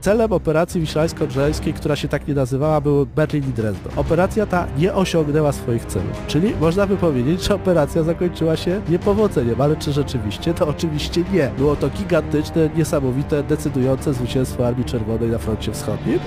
Celem operacji wiślańsko-drzeńskiej, która się tak nie nazywała, były Berlin i Dresden. Operacja ta nie osiągnęła swoich celów, czyli można by powiedzieć, że operacja zakończyła się niepowodzeniem, ale czy rzeczywiście? To oczywiście nie. Było to gigantyczne, niesamowite, decydujące zwycięstwo Armii Czerwonej na froncie wschodnim.